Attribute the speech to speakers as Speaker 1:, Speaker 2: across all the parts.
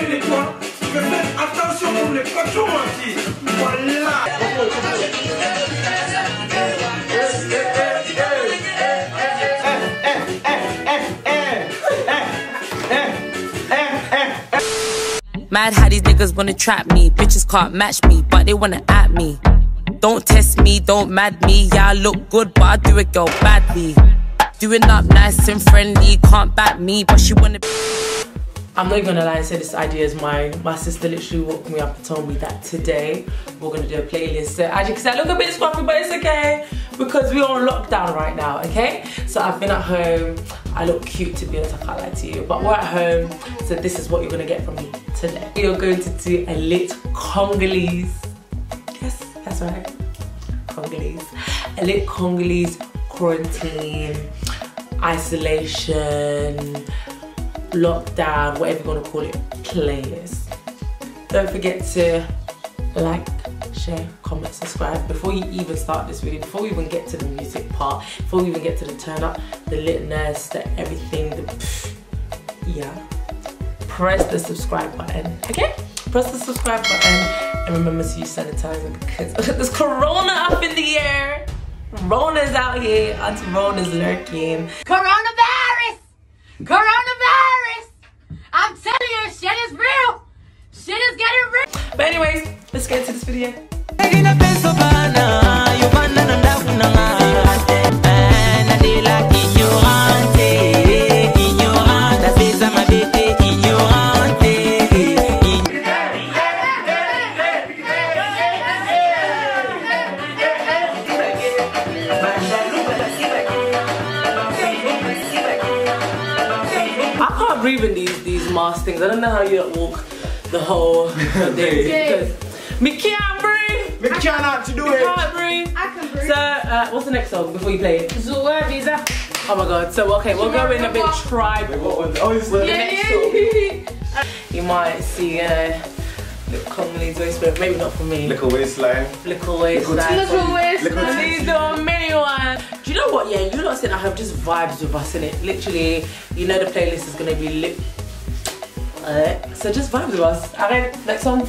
Speaker 1: parler de toi, je vais faire attention pour pas trop. Voilà.
Speaker 2: Mad how these niggas wanna trap me. Bitches can't match me, but they wanna at me. Don't test me, don't mad me. Yeah, I look good, but I do it, girl, badly. Doing up nice and friendly, can't back me, but she wanna. I'm not even gonna lie and say this idea is mine. My sister literally woke me up and told me that today we're gonna do a playlist. So as you can see, I look a bit scruffy, but it's okay because we're on lockdown right now, okay? So I've been at home. I look cute to be honest, I can't lie to you. But we're at home, so this is what you're gonna get from me today. We are going to do a lit Congolese. Yes, that's right. Congolese. A lit Congolese quarantine, isolation, lockdown, whatever you want to call it, playlist. Don't forget to like, share, comment, subscribe before you even start this video, before we even get to the music part, before we even get to the turn up, the litness, the everything, the pff, yeah. Press the subscribe button, okay? Press the subscribe button and remember to use sanitizer because there's corona up in the air. Rona's out here, Auntie Rona's lurking.
Speaker 3: Coronavirus! Coronavirus! I'm telling you, shit is real! Shit is getting real!
Speaker 2: But anyways, let's get into this video. I can't breathe in these these mask things. I don't know how you walk the whole day. because Me can't breathe.
Speaker 1: Me cannot to do
Speaker 2: Me
Speaker 1: it.
Speaker 2: can't breathe.
Speaker 3: I can breathe.
Speaker 2: So, uh, what's the next song before you play it?
Speaker 3: Zua Visa.
Speaker 2: Oh my god. So, okay, we'll go in a bit tribal.
Speaker 1: Oh, it's
Speaker 2: The next song. You might see uh, the Congolese waist, maybe not for me.
Speaker 1: Little waistline.
Speaker 2: Little waist.
Speaker 1: Little
Speaker 2: like-
Speaker 3: Little waist.
Speaker 2: These the mini one. Do you know what? Yeah, you're not sitting at home, just vibes with us in it. Literally, you know the playlist is gonna be lit. So just vibes with us. Alright, next song.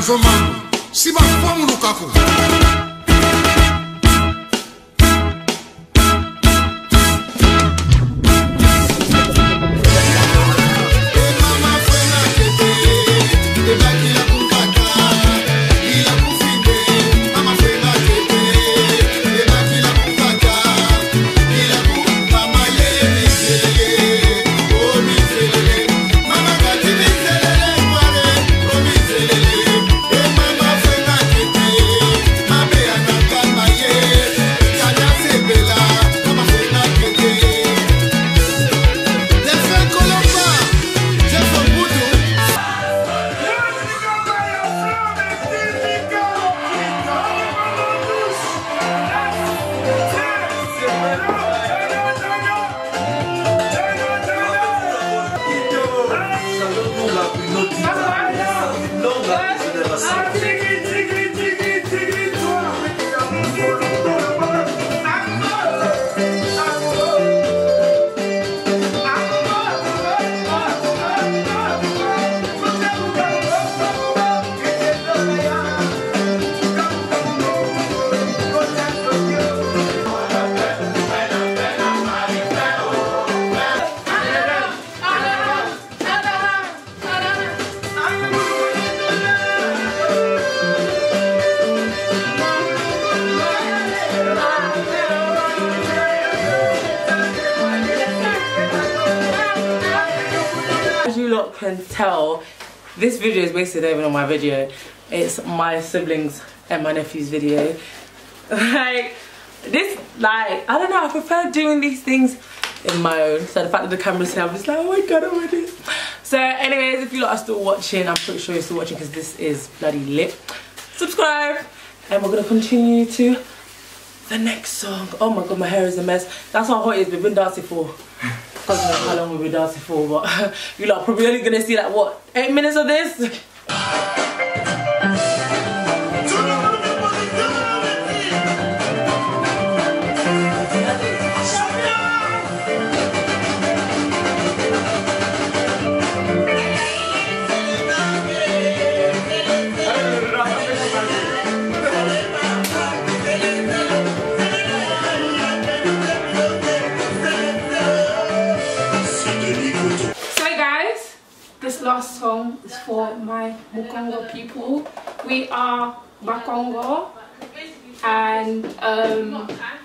Speaker 4: nzo mangu si bafa moluka ko
Speaker 2: can tell, this video is basically even on my video. It's my siblings and my nephew's video. Like, this, like, I don't know, I prefer doing these things in my own. So the fact that the camera's here, I'm just like, oh my god, oh my god. So anyways, if you lot are still watching, I'm pretty sure you're still watching because this is bloody lit. Subscribe, and we're gonna continue to the next song. Oh my god, my hair is a mess. That's how hot it is. We've been dancing for. God knows how long we've been dancing for, but you lot are probably only gonna see like what eight minutes of this.
Speaker 5: This last song is for my Mukongo people. We are Bakongo and um what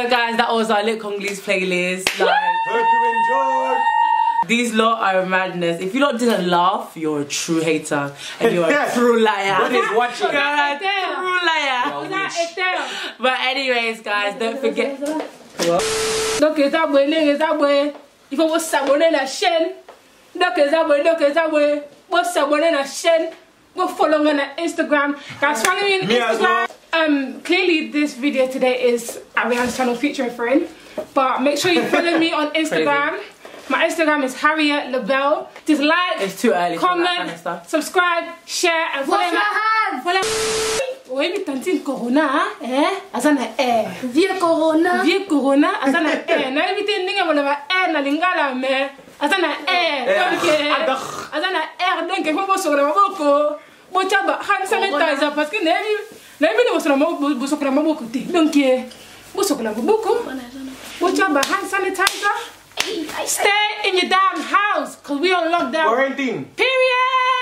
Speaker 2: So guys, that was our Lit Congolese playlist. Like
Speaker 1: Hope you enjoyed.
Speaker 2: these lot are madness. If you lot didn't laugh, you're a true hater and you're a true liar.
Speaker 1: What is watching?
Speaker 2: You're a true liar.
Speaker 5: That is there.
Speaker 2: But anyways, guys, don't forget.
Speaker 5: Donc les abonnés, les abonnés, il faut vous s'abonner à la chaîne. Donc les abonnés, donc les abonnés, vous s'abonner à la chaîne. Go follow me on Instagram. Guys, follow me on
Speaker 1: Me as
Speaker 5: Instagram. Um, clearly this video today is Ariane's channel featuring friend. But make sure you follow me on Instagram. My Instagram is Harriet LaBelle. Just like,
Speaker 2: It's too early
Speaker 5: comment,
Speaker 2: kind of stuff.
Speaker 5: subscribe, share, and follow
Speaker 3: Wash
Speaker 5: my
Speaker 3: your hands.
Speaker 5: follow. Oui, mais tantine Corona, eh? Azana eh.
Speaker 3: Vieux Corona.
Speaker 5: vie corona aza na air nayebi te ndenge baloba air na lingala me aza na air donc eh, aza na air donc fo bosokola maboko. Botya ba hand sanitizer parce que nayebi nayebi nde bosola maboko- bosokola maboko te. Donc eh, bosokola maboko botya ba hand sanitizer stay in your damn house because we on lockdown.
Speaker 1: Quarantine.
Speaker 5: period